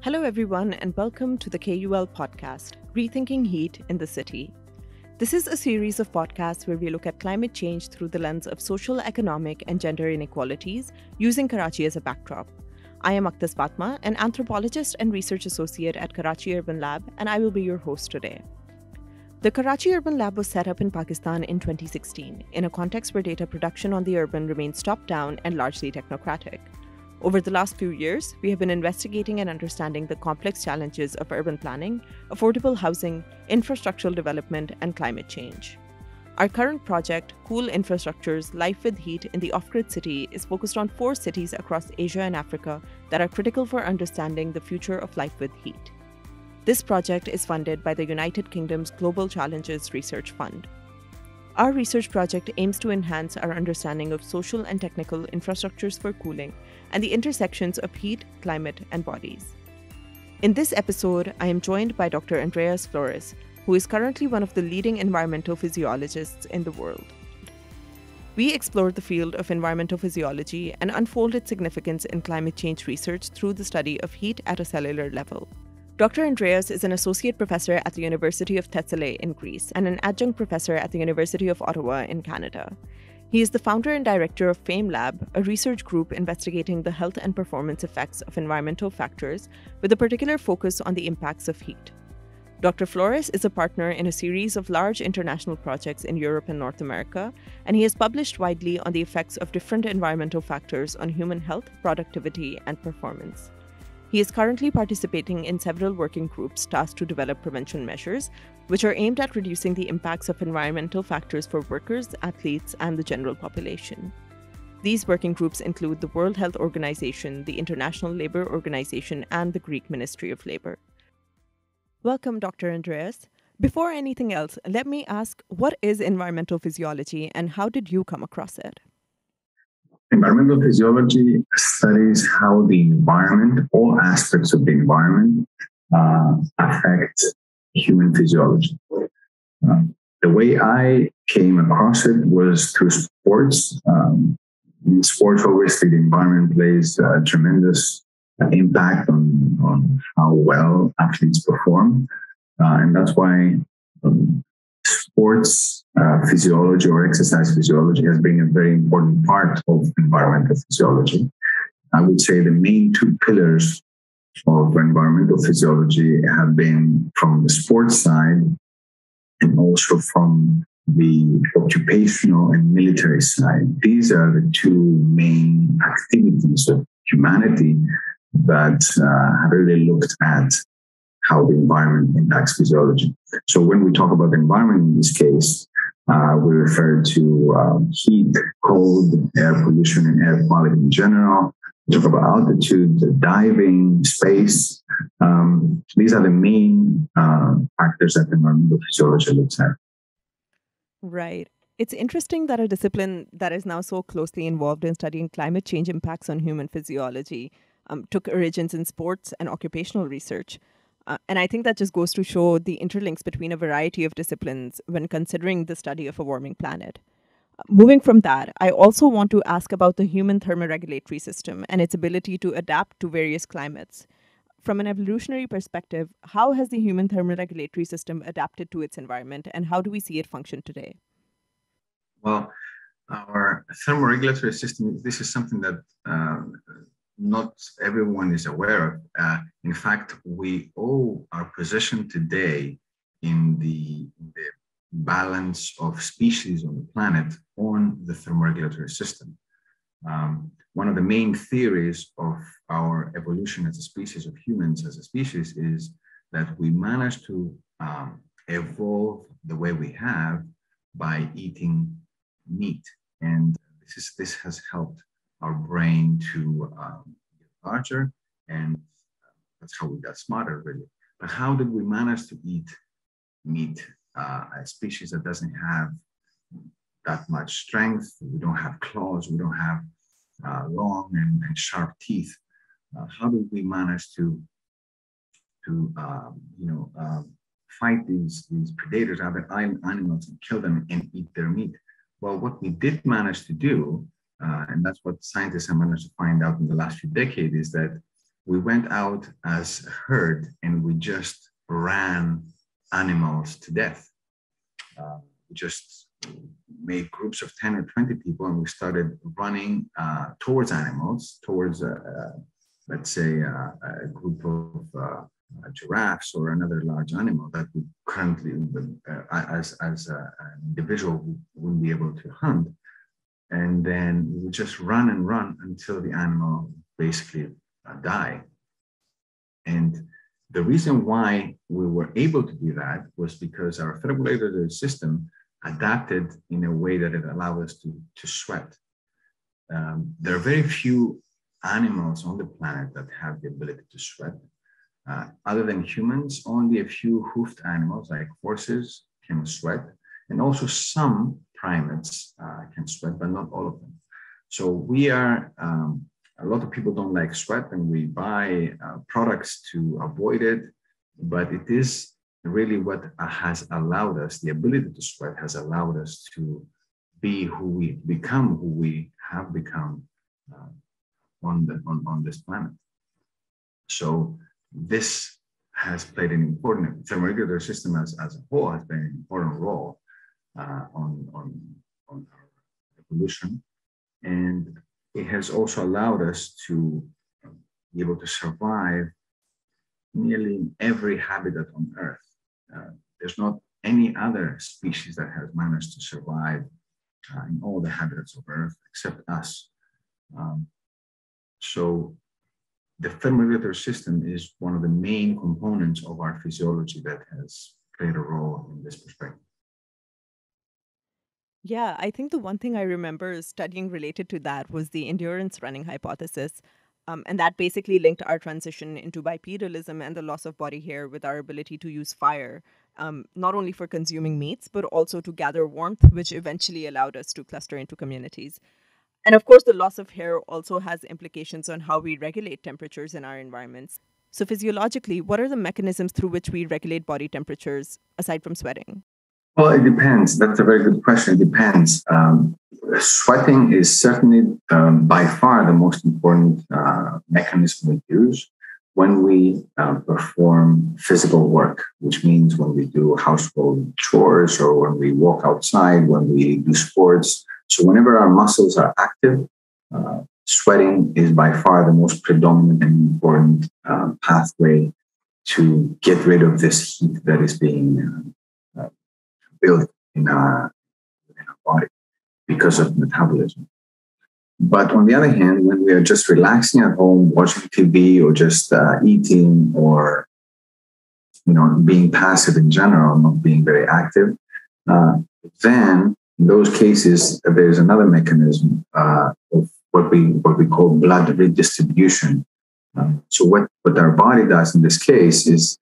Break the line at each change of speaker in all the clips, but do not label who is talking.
Hello, everyone, and welcome to the KUL podcast, Rethinking Heat in the City. This is a series of podcasts where we look at climate change through the lens of social, economic, and gender inequalities, using Karachi as a backdrop. I am Akhtas Fatma, an anthropologist and research associate at Karachi Urban Lab, and I will be your host today. The Karachi Urban Lab was set up in Pakistan in 2016, in a context where data production on the urban remains top down and largely technocratic. Over the last few years, we have been investigating and understanding the complex challenges of urban planning, affordable housing, infrastructural development, and climate change. Our current project, Cool Infrastructures Life with Heat in the Off Grid City, is focused on four cities across Asia and Africa that are critical for understanding the future of life with heat. This project is funded by the United Kingdom's Global Challenges Research Fund. Our research project aims to enhance our understanding of social and technical infrastructures for cooling and the intersections of heat, climate, and bodies. In this episode, I am joined by Dr. Andreas Flouris, who is currently one of the leading environmental physiologists in the world. We explored the field of environmental physiology and unfold its significance in climate change research through the study of heat at a cellular level. Dr. Andreas is an associate professor at the University of Thessaly in Greece and an adjunct professor at the University of Ottawa in Canada. He is the founder and director of FameLab, a research group investigating the health and performance effects of environmental factors with a particular focus on the impacts of heat. Dr. Flouris is a partner in a series of large international projects in Europe and North America, and he has published widely on the effects of different environmental factors on human health, productivity, and performance. He is currently participating in several working groups tasked to develop prevention measures, which are aimed at reducing the impacts of environmental factors for workers, athletes, and the general population. These working groups include the World Health Organization, the International Labour Organization, and the Greek Ministry of Labour. Welcome, Dr. Andreas. Before anything else, let me ask what is environmental physiology and how did you come across it?
Environmental physiology studies how the environment, all aspects of the environment, uh, affect human physiology. Uh, the way I came across it was through sports. Um, in sports, obviously, the environment plays a tremendous impact on, on how well athletes perform. Uh, and that's why um, sports uh, physiology or exercise physiology has been a very important part of environmental physiology. I would say the main two pillars of environmental physiology have been from the sports side and also from the occupational and military side. These are the two main activities of humanity that uh, have really looked at how the environment impacts physiology. So when we talk about the environment in this case, uh, we refer to um, heat, cold, air pollution, and air quality in general. We talk about altitude, diving, space. Um, these are the main uh, factors that the environmental physiology looks at.
Right. It's interesting that a discipline that is now so closely involved in studying climate change impacts on human physiology um, took origins in sports and occupational research. Uh, and I think that just goes to show the interlinks between a variety of disciplines when considering the study of a warming planet. Uh, moving from that, I also want to ask about the human thermoregulatory system and its ability to adapt to various climates. From an evolutionary perspective, how has the human thermoregulatory system adapted to its environment and how do we see it function today?
Well, our thermoregulatory system, this is something that uh, not everyone is aware of. Uh, in fact, we owe our position today in the, the, balance of species on the planet on the thermoregulatory system. Um, one of the main theories of our evolution as a species, of humans as a species, is that we managed to um, evolve the way we have by eating meat. And this, is, this has helped our brain to um, get larger, and that's how we got smarter, really. But how did we manage to eat meat, uh, a species that doesn't have that much strength? We don't have claws, we don't have uh, long and, and, sharp teeth. Uh, how did we manage to, to um, you know, um, fight these, these predators, other animals, and kill them and eat their meat? Well, what we did manage to do uh, and that's what scientists have managed to find out in the last few decades is that
we went out as a herd and we just ran animals to death. Uh, we just made groups of 10 or 20 people and we started running uh, towards animals, towards, uh, uh let's say, uh, a group of giraffes or another large animal that we currently, as, as an individual, wouldn't be able to hunt. And then we just run and run until the animal basically die. And the reason why we were able to do that was because our thermoregulatory system adapted in a way that it allowed us to, to sweat. Um, there are very few animals on the planet that have the ability to sweat. Uh, other than humans, only a few hoofed animals like horses can sweat, and also some primates uh, can sweat, but not all of them. So we are, um, a lot of people don't like sweat, and we buy uh, products to avoid it, but it is really what has allowed us, the ability to sweat has allowed us to be who we become, who we have become uh, on, the, on, on this planet. So this has played an important, thermoregulatory system as, as a whole has played an important role on, on, on our evolution. And it has also allowed us to be able to survive nearly every habitat on Earth. Uh, there's not any other species that has managed to survive uh, in all the habitats of Earth except us. Um, so the thermoregulatory system is one of the main components of our physiology that has played a role in this perspective.
Yeah, I think the one thing I remember studying related to that was the endurance running hypothesis. Um, and that basically linked our transition into bipedalism and the loss of body hair with our ability to use fire, um, not only for consuming meats, but also to gather warmth, which eventually allowed us to cluster into communities. And of course, the loss of hair also has implications on how we regulate temperatures in our environments. So, physiologically, what are the mechanisms through which we regulate body temperatures aside from sweating?
Well, it depends. That's a very good question. It depends. Um, sweating is certainly um, by far the most important uh, mechanism we use when we uh, perform physical work, which means when we do household chores or when we walk outside, when we do sports. So, whenever our muscles are active, uh, sweating is by far the most predominant and important uh, pathway to get rid of this heat that is being built in our, in our body because of metabolism. But on the other hand, when we are just relaxing at home, watching TV, or just uh, eating, or you know, being passive in general, not being very active, uh, then in those cases, there's another mechanism uh, of what we what we call blood redistribution. Um, so what what our body does in this case is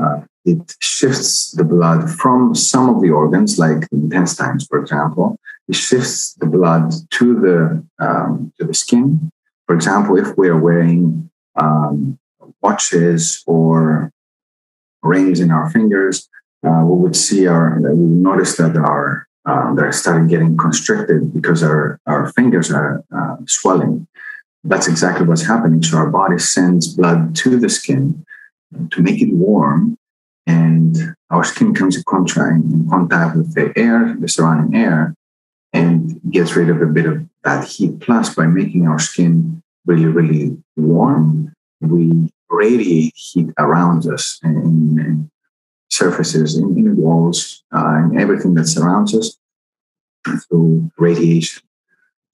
uh, it shifts the blood from some of the organs, like intestines, for example. It shifts the blood to the um, to the skin. For example, if we are wearing um, watches or rings in our fingers, uh, we would see our we would notice that our uh, they're starting getting constricted because our our fingers are uh, swelling. That's exactly what's happening. So our body sends blood to the skin to make it warm and our skin comes in contact, with the air, the surrounding air, and gets rid of a bit of that heat. Plus, by making our skin really, really warm, we radiate heat around us in surfaces, in, in walls, uh, and everything that surrounds us through radiation.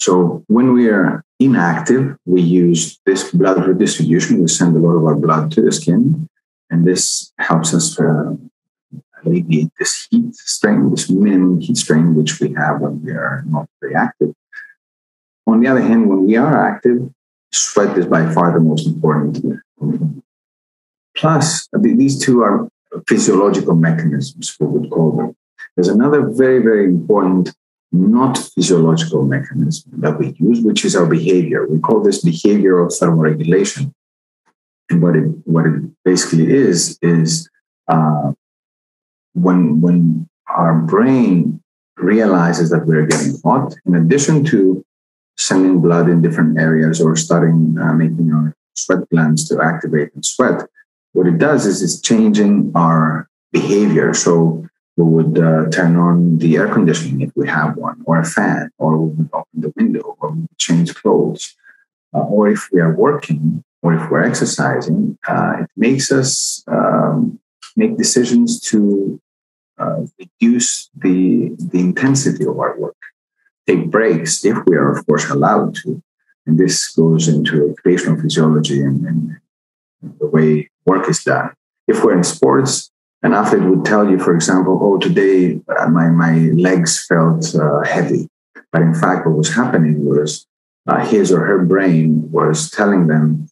So when we are inactive, we use this blood redistribution. We send a lot of our blood to the skin, and this helps us uh, alleviate this heat strain, this minimum heat strain, which we have when we are not very active. On the other hand, when we are active, sweat is by far the most important. Plus, these two are physiological mechanisms, we would call them. There's another very, very important not physiological mechanism that we use, which is our behavior. We call this behavioral thermoregulation. And what it what it basically is is uh, when when our brain realizes that we're getting hot, in addition to sending blood in different areas or starting uh, making our
sweat glands to activate and sweat, what it does is it's changing our behavior. So we would uh, turn on the air conditioning if we have one, or a fan, or we would open the window, or change clothes. Uh, or if we are working, or if we're exercising, uh, it makes us um, make decisions to uh, reduce the, the intensity of our work, take breaks if we are, of course, allowed to. And this goes into occupational physiology and, and the way work is done. If we're in sports, an athlete would tell you, for example, oh, today uh, my, my legs felt uh, heavy. But in fact, what was happening was uh, his or her brain was telling them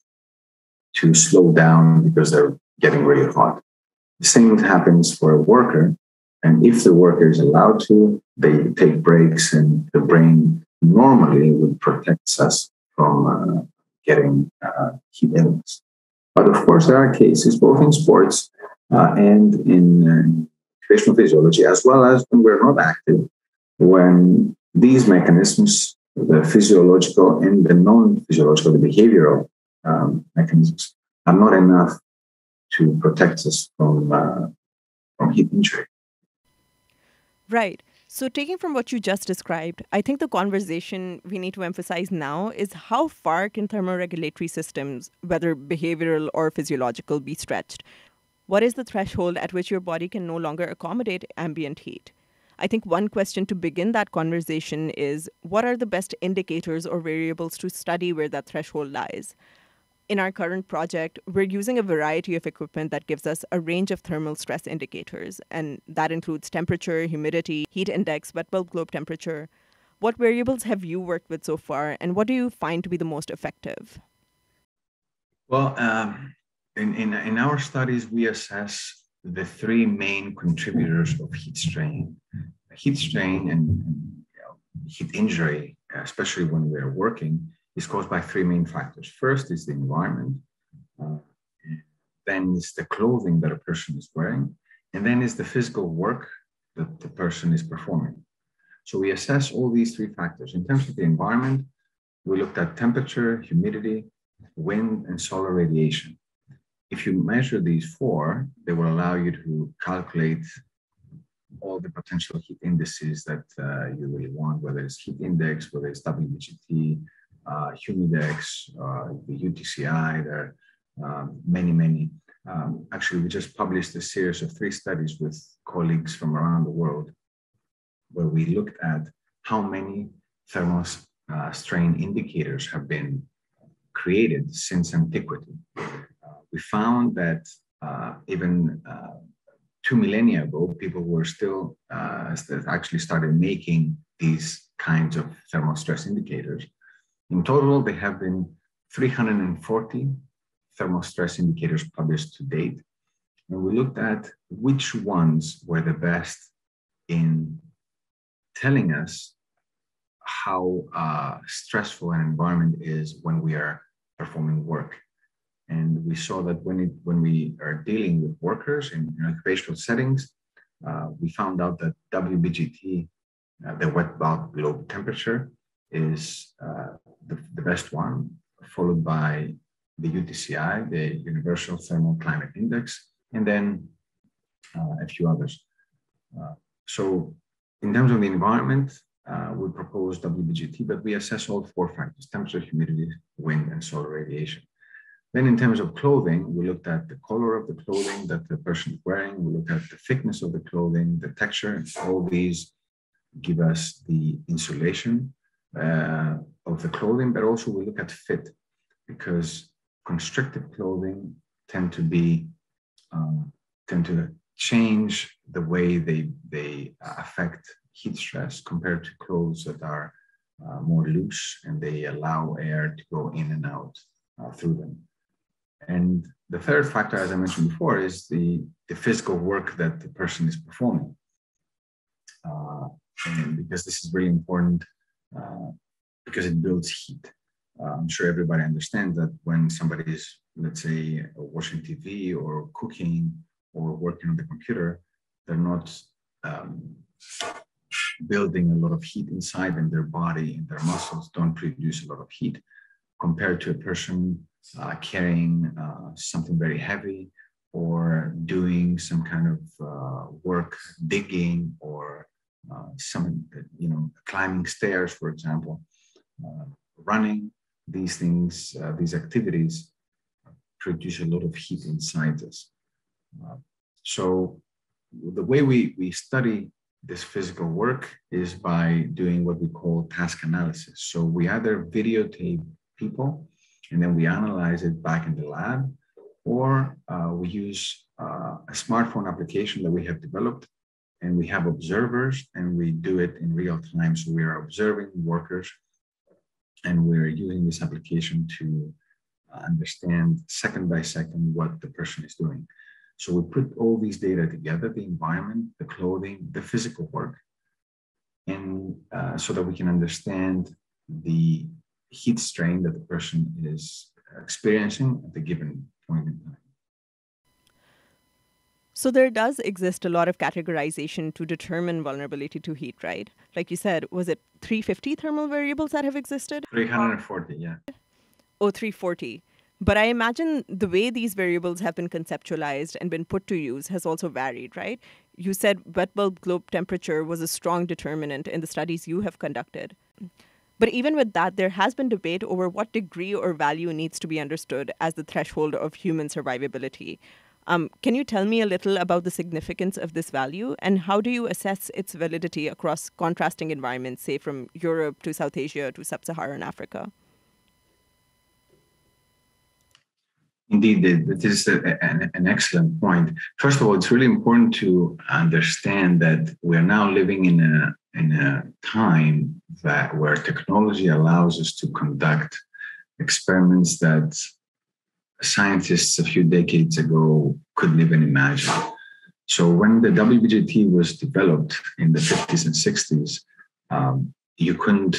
to slow down because they're getting really hot. The same happens for a worker. And if the worker is allowed to, they take breaks, and the brain normally would protect us from uh, getting uh, heat illness. But of course, there are cases both in sports uh, and in uh, physiology, as well as when we're not active, when these mechanisms, the physiological and the non physiological, the behavioral um, mechanisms, are not enough to protect us from, uh, from heat injury.
Right. So, taking from what you just described, I think the conversation we need to emphasize now is how far can thermoregulatory systems, whether behavioral or physiological, be stretched? What is the threshold at which your body can no longer accommodate ambient heat? I think one question to begin that conversation is what are the best indicators or variables to study where that threshold lies? In our current project, we're using a variety of equipment that gives us a range of thermal stress indicators, and that includes temperature, humidity, heat index, wet bulb globe temperature. What variables have you worked with so far, and what do you find to be the most effective?
Well, um, in, in, in our studies, we assess the three main contributors of heat strain. Heat strain and, and you know, heat injury, especially when we're working, is caused by three main factors. First is the environment, uh, then is the clothing that a person is wearing, and then is the physical work that the person is performing. So we assess all these three factors. In terms of the environment, we looked at temperature, humidity, wind, and solar radiation if you measure these four, they will allow you to calculate all the potential heat indices that uh, you really want, whether it's heat index, whether it's WBGT, uh, humidex, uh, the UTCI, there are um, many, many. Um, actually, we just published a series of three studies with colleagues from around the world where we looked at how many thermal uh, strain indicators have been created since antiquity we found that uh, even uh, two millennia ago, people were still uh, actually started making these kinds of thermal stress indicators. In total, there have been 340 thermal stress indicators published to date. And we looked at which ones were the best in telling us how uh, stressful an environment is when we are performing work. And we saw that when, it, when we are dealing with workers in, in occupational settings, uh, we found out that WBGT, uh, the wet bulb globe temperature, is uh, the, the best one, followed by the UTCI, the Universal Thermal Climate Index, and then uh, a few others. Uh, so, in terms of the environment, uh, we propose WBGT, but we assess all four factors temperature, humidity, wind, and solar radiation. Then in terms of clothing, we looked at the color of the clothing that the person is wearing. We looked at the thickness of the clothing, the texture. All these give us the insulation uh, of the clothing, but also we look at fit because constricted clothing tend to be um, tend to change the way they they affect heat stress compared to clothes that are uh, more loose and they allow air to go in and out uh, through them. And the third factor, as I mentioned before, is the, the physical work that the person is performing. Uh, and because this is really important uh, because it builds heat. Uh, I'm sure everybody understands that when somebody is, let's say, watching TV or cooking or working on the computer, they're not um, building a lot of heat inside them. Their body and their muscles don't produce a lot of heat compared to a person uh, carrying uh, something very heavy or doing some kind of uh, work, digging or uh, some, you know, climbing stairs, for example, uh, running. These things, these activities produce a lot of heat inside us. so the way we, we study this physical work is by doing what we call task analysis. So we either videotape people and then we analyze it back in the lab, or uh, we use uh, a smartphone application that we have developed and we have observers and we do it in real time. So we are observing workers and we're using this application to uh, understand second by second what the person is doing. So we put all these data together, the environment, the clothing, the physical work, and uh, so that we can understand the heat strain that the person is experiencing at the given point in time.
So there does exist a lot of categorization to determine vulnerability to heat, right? Like you said, was it 350 thermal variables that have existed?
340, yeah.
Oh, 340. But I imagine the way these variables have been conceptualized and been put to use has also varied, right? You said wet bulb globe temperature was a strong determinant in the studies you have conducted. But even with that, there has been debate over what degree or value needs to be understood as the threshold of human survivability. Um, can you tell me a little about the significance of this value and how do you assess its validity across contrasting environments, say from Europe to South Asia to sub Saharan Africa?
Indeed, that is a, an, an, excellent point. First of all, it's really important to understand that we are now living in a in a time that where technology allows us to conduct experiments that scientists a few decades ago couldn't even imagine. So when the WBGT was developed in the 50s and 60s, um, you couldn't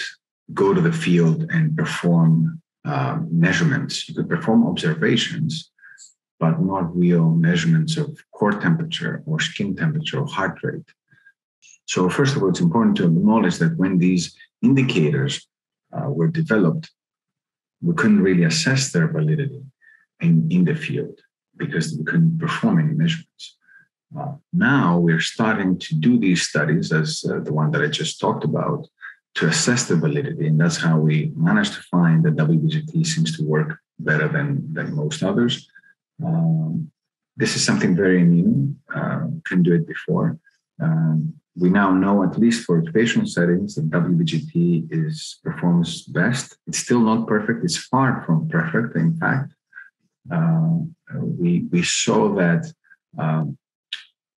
go to the field and perform uh, measurements. You could perform observations, but not real measurements of core temperature or skin temperature or heart rate. So, first of all, it's important to acknowledge that when these indicators uh, were developed, we couldn't really assess their validity in, in the field because we couldn't perform any measurements. Uh, now we're starting to do these studies, as uh, the one that I just talked about, to assess the validity. And that's how we managed to find that WBGT seems to work better than, than most others. Um, this is something very new, uh, couldn't do it before. Um, we now know, at least for occupational settings, that WBGT is performs best. It's still not perfect. It's far from perfect. In fact, uh, we we saw that um,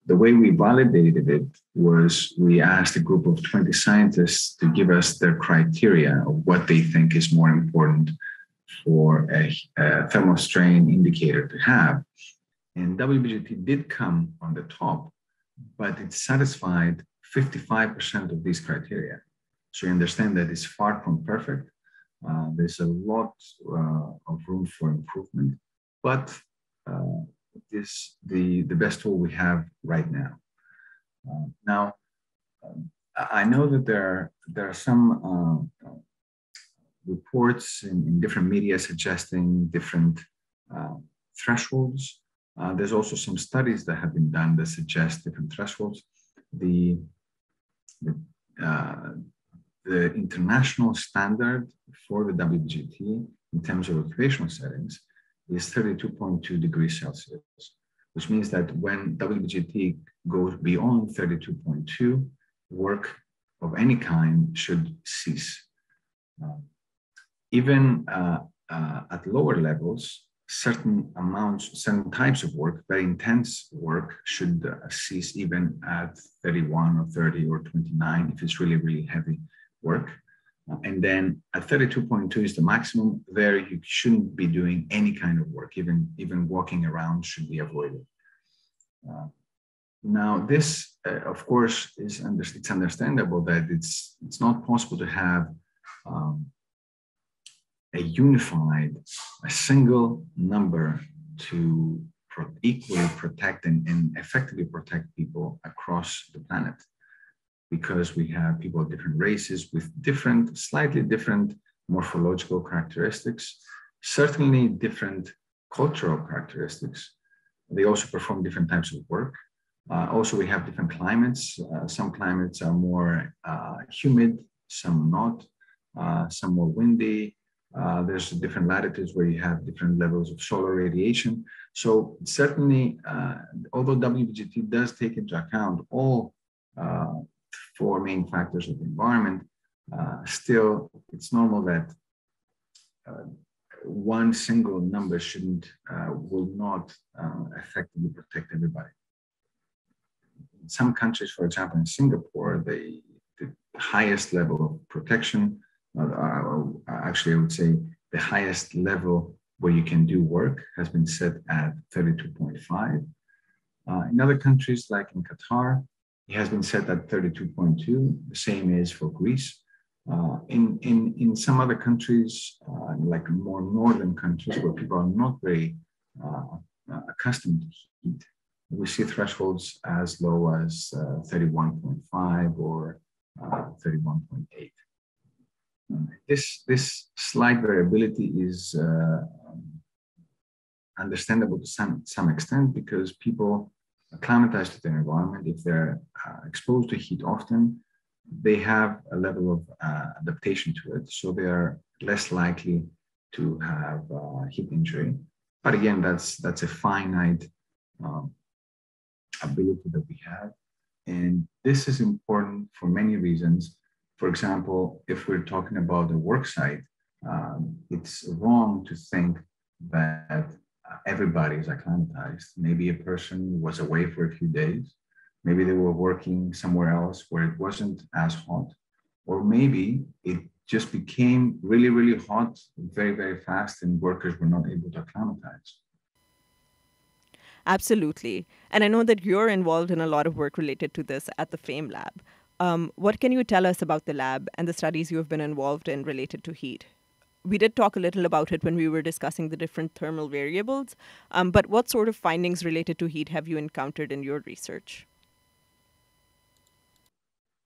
the way we validated it was we asked a group of 20 scientists to give us their criteria of what they think is more important for a, a thermal strain indicator to have. And WBGT did come on the top, but it satisfied 55% of these criteria. So you understand that it's far from perfect. Uh, there's a lot uh, of room for improvement, but uh, is the, the best tool we have right now. Uh, now, um, I know that there are, there are some uh, reports in, in, different media suggesting different uh, thresholds. Uh, there's also some studies that have been done that suggest different thresholds. The, the, uh, the international standard for the WGT in terms of occupational settings is 32.2 degrees Celsius, which means that when WGT goes beyond 32.2, work of any kind should cease. Uh, even uh, uh, at lower levels, certain amounts, certain types of work, very intense work, should uh, cease even at 31 or 30 or 29 if it's really, really heavy work. And then at 32.2 is the maximum. There, you shouldn't be doing any kind of work. Even, even walking around should be avoided. Uh, now, this, uh, of course, is under, it's understandable that it's, it's not possible to have um, a unified, a single number to pro equally protect and, and effectively protect people across the planet because we have people of different races with different, slightly different morphological characteristics. certainly different cultural characteristics. They also perform different types of work. Uh, also, we have different climates. Uh, some climates are more uh, humid, some not, uh, some more windy. Uh, there's different latitudes where you have different levels of solar radiation. So certainly, uh, although WBGT does take into account all four main factors of the environment, still it's normal that one single number shouldn't will not effectively protect everybody in some countries, for example, in Singapore, they, the highest level of protection, uh, uh, actually, I would say the highest level where you can do work has been set at 32.5. Uh, in other countries, like in Qatar, it has been set at 32.2. The same is for Greece. Uh, in, in, in some other countries, uh, like more northern countries where people are not very uh, accustomed to heat, we see thresholds as low as uh, 31.5 or uh, 31.8. This, this slight variability is uh, understandable to some, some extent because people acclimatize to their environment. If they're uh, exposed to heat often, they have a level of uh, adaptation to it. So they are less likely to have uh, heat injury. But again, that's, that's a finite um, ability that we have. And this is important for many reasons. For example, if we're talking about the work site, um, it's wrong to think that everybody is acclimatized. Maybe a person was away for a few days. Maybe they were working somewhere else where it wasn't as hot. Or maybe it just became really, really hot very, very fast and workers were not able to acclimatize.
Absolutely. And I know that you're involved in a lot of work related to this at the FAME lab. Um, what can you tell us about the lab and the studies you have been involved in related to heat? We did talk a little about it when we were discussing the different thermal variables, um, but what sort of findings related to heat have you encountered in your research?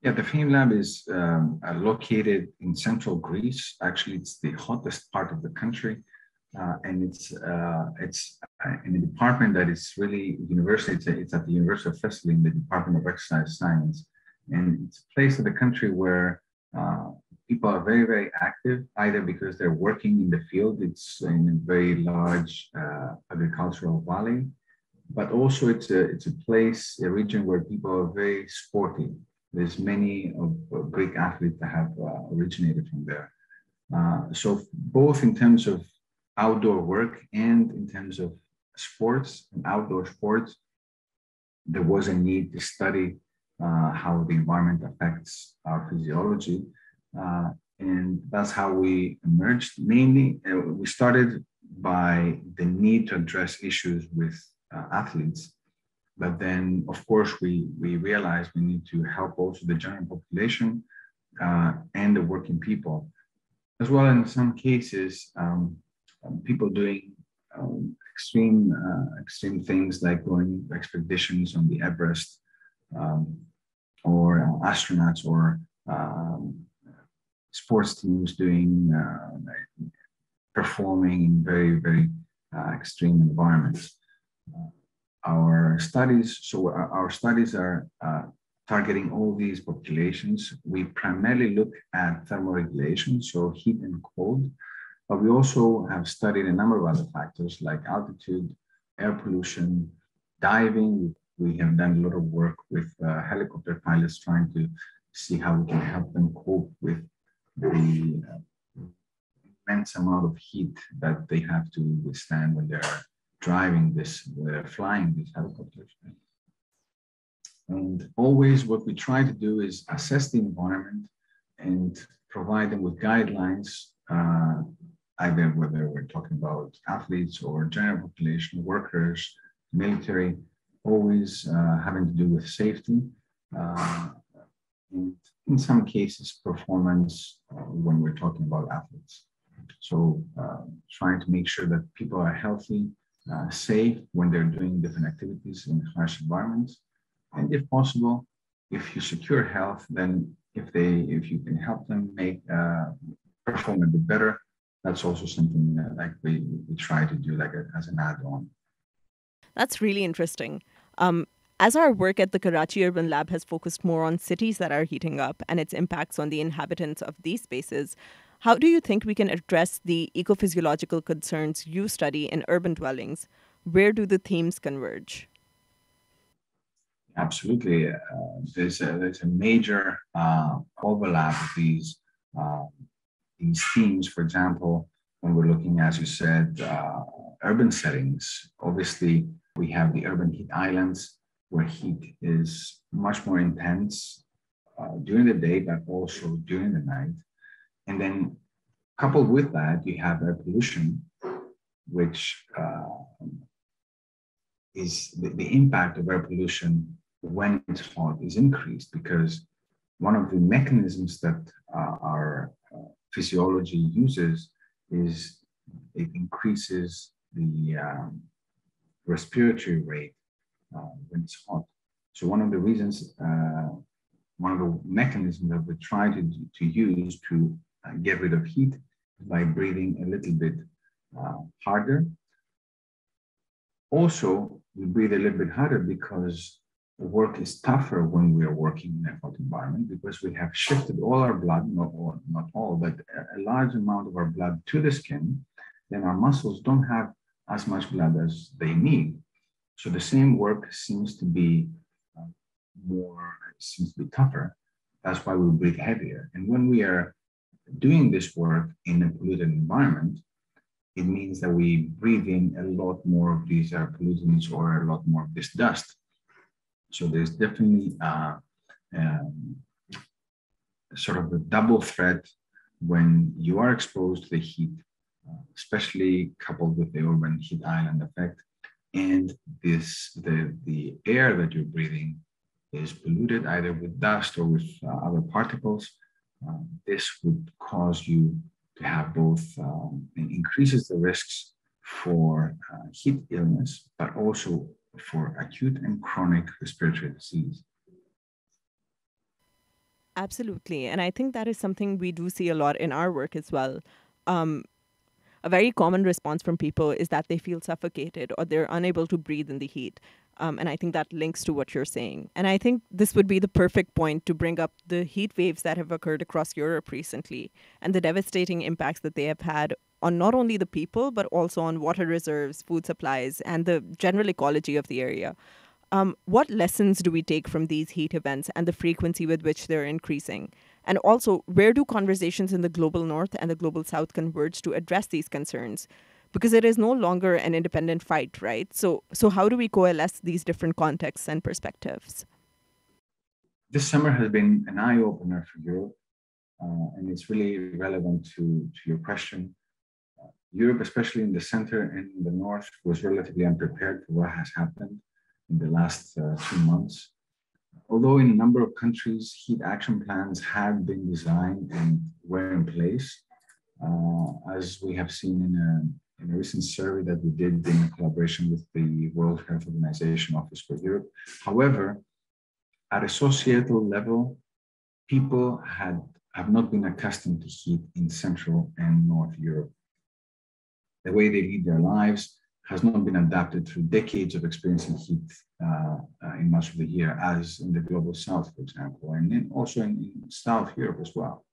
Yeah, the FAME lab is um, located in central Greece. Actually, it's the hottest part of the country uh, and it's uh, it's uh, in a department that is really university. It's, a, it's, at the University of Thessaly in the Department of Exercise Science, and it's a place of the country where uh, people are very very active, either because they're working in the field. It's in a very large uh, agricultural valley, but also it's a it's a place, a region where people are very sporty. There's many of, Greek athletes that have uh, originated from there. so both in terms of outdoor work and in terms of sports and outdoor sports, there was a need to study uh, how the environment affects our physiology. Uh, and that's how we emerged. Mainly, uh, we started by the need to address issues with uh, athletes. But then, of course, we, we realized we need to help also the general population uh, and the working people. As well, in some cases, um, people doing um, extreme extreme things like going expeditions on the Everest, um, or uh, astronauts or um, sports teams doing uh, performing in very very uh, extreme environments. Uh, our studies, so our, our studies are uh, targeting all these populations. We primarily look at thermoregulation, so heat and cold. But we also have studied a number of other factors like altitude, air pollution, diving. We have done a lot of work with uh, helicopter pilots trying to see how we can help them cope with the uh, immense amount of heat that they have to withstand when they're driving this, when they're flying these helicopters. And always what we try to do is assess the environment and provide them with guidelines uh, either whether we're talking about athletes or general population, workers, military, always uh, having to do with safety. Uh, and in some cases, performance uh, when we're talking about athletes. So uh, trying to make sure that people are healthy, uh, safe when they're doing different activities in harsh environments. And if possible, if you secure health, then if they, if you can help them make uh, perform a bit better, that's also something that like we, we try to do like a, as an add-on.
That's really interesting. Um, as our work at the Karachi Urban Lab has focused more on cities that are heating up and its impacts on the inhabitants of these spaces, how do you think we can address the ecophysiological concerns you study in urban dwellings? Where do the themes converge?
Absolutely. Uh, there's, a, there's a major uh, overlap of these, uh, these themes. For example, when we're looking, as you said, uh, urban settings, obviously we have the urban heat islands where heat is much more intense uh, during the day, but also during the night. And then coupled with that, you have air pollution, which uh, is the, the impact of air pollution when it's hot is increased because one of the mechanisms that uh, our uh, physiology uses is it increases the um, respiratory rate uh, when it's hot. So one of the reasons, uh, one of the mechanisms that we try to, to use to uh, get rid of heat by breathing a little bit uh, harder. Also, we breathe a little bit harder because the work is tougher when we are working in a hot environment because we have shifted all our blood, not all, not all, but a large amount of our blood to the skin. Then our muscles don't have as much blood as they need. So the same work seems to be uh, more, seems to be tougher. That's why we breathe heavier. And when we are doing this work in a polluted environment, it means that we breathe in a lot more of these air pollutants or a lot more of this dust. So there's definitely uh, um, sort of a double threat when you are exposed to the heat, uh, especially coupled with the urban heat island effect, and this the the air that you're breathing is polluted either with dust or with uh, other particles. Um, this would cause you to have both um, increases the risks for uh, heat illness, but also for acute and chronic respiratory disease.
Absolutely. And I think that is something we do see a lot in our work as well. Um, a very common response from people is that they feel suffocated or they're unable to breathe in the heat. Um, and I think that links to what you're saying. And I think this would be the perfect point to bring up the heat waves that have occurred across Europe recently and the devastating impacts that they have had on not only the people, but also on water reserves, food supplies, and the general ecology of the area. Um, what lessons do we take from these heat events and the frequency with which they're increasing? And also, where do conversations in the global north and the global south converge to address these concerns? Because it is no longer an independent fight, right? So, so how do we coalesce these different contexts and perspectives?
This summer has been an eye opener for Europe, uh, and it's really relevant to, to your question. Uh, Europe, especially in the center and the north, was relatively unprepared for what has happened in the last uh, two months. Although in a number of countries, heat action plans have been designed and were in place, uh, as we have seen in a, in a, recent survey that we did in collaboration with the World Health Organization Office for Europe. However, at a societal level, people had have not been accustomed to heat in Central and North Europe. The way they lead their lives, has not been adapted through decades of experiencing heat uh, uh, in much of the year, as in the global south, for example, and then also in, in South Europe as well.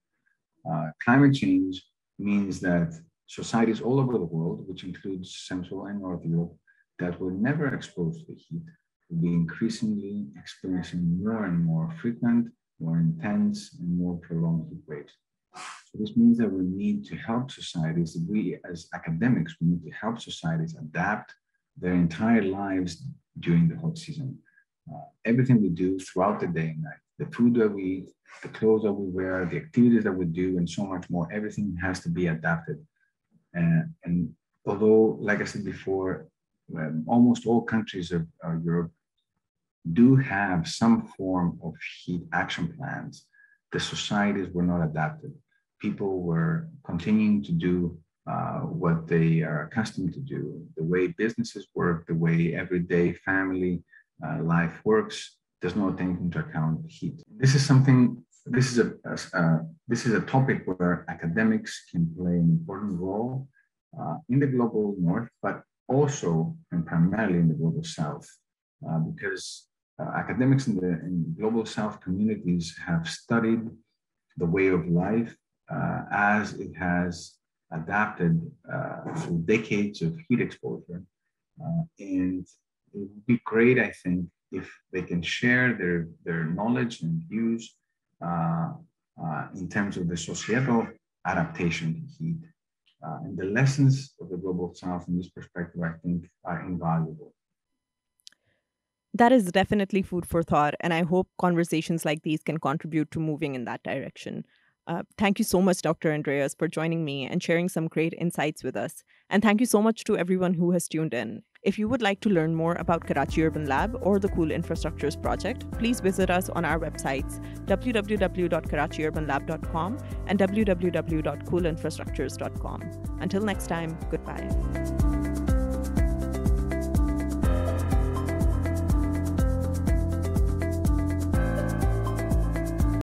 Uh, climate change means that societies all over the world, which includes Central and North Europe, that were never exposed to the heat, will be increasingly experiencing more and more frequent, more intense, and more prolonged heat waves. This means that we need to help societies, we as academics, we need to help societies adapt their entire lives during the hot season. Uh, everything we do throughout the day and night, the food that we eat, the clothes that we wear, the activities that we do, and so much more, everything has to be adapted. Uh, and although, like I said before, um, almost all countries of Europe do have some form of heat action plans, the societies were not adapted people were continuing to do uh, what they are accustomed to do, the way businesses work, the way everyday family uh, life works, does not take into account heat. This is something this is a, uh, this is a topic where academics can play an important role uh, in the global north, but also and primarily in the global south, uh, because academics in the in global south communities have studied the way of life uh, as it has adapted uh, through decades of heat exposure. and it would be great, I think, if they can share their, their knowledge and views uh, uh, in terms of the societal adaptation to heat. Uh, and the lessons of the global south in this perspective, I think, are invaluable.
That is definitely food for thought. And I hope conversations like these can contribute to moving in that direction. Uh, thank you so much, Dr. Andreas, for joining me and sharing some great insights with us. And thank you so much to everyone who has tuned in. If you would like to learn more about Karachi Urban Lab or the Cool Infrastructures Project, please visit us on our websites www.karachiurbanlab.com and www.coolinfrastructures.com. Until next time, goodbye.